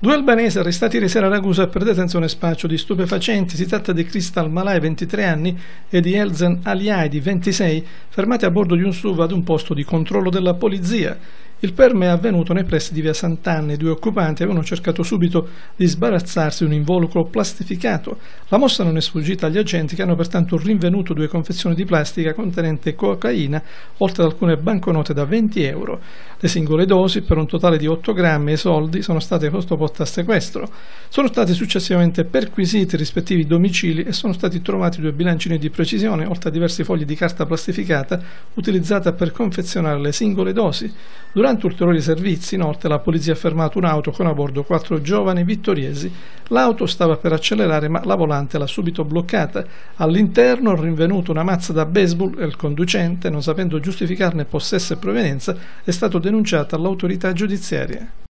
Due albanesi arrestati ieri sera a Ragusa per detenzione spaccio di stupefacenti. Si tratta di Crystal Malai, 23 anni, e di Elzen Aliai, di 26, fermati a bordo di un SUV ad un posto di controllo della polizia. Il perme è avvenuto nei pressi di via Sant'Anna. I due occupanti avevano cercato subito di sbarazzarsi di un involucro plastificato. La mossa non è sfuggita agli agenti che hanno pertanto rinvenuto due confezioni di plastica contenente cocaina, oltre ad alcune banconote da 20 euro. Le singole dosi, per un totale di 8 grammi e soldi, sono state sottoposte a sequestro. Sono stati successivamente perquisiti i rispettivi domicili e sono stati trovati due bilancini di precisione, oltre a diversi fogli di carta plastificata utilizzata per confezionare le singole dosi. Durante ulteriori servizi, inoltre, la polizia ha fermato un'auto con a bordo quattro giovani vittoriesi. L'auto stava per accelerare, ma la volante l'ha subito bloccata. All'interno, rinvenuto una mazza da baseball e il conducente, non sapendo giustificarne possesso e provenienza, è stato denunciato all'autorità giudiziaria.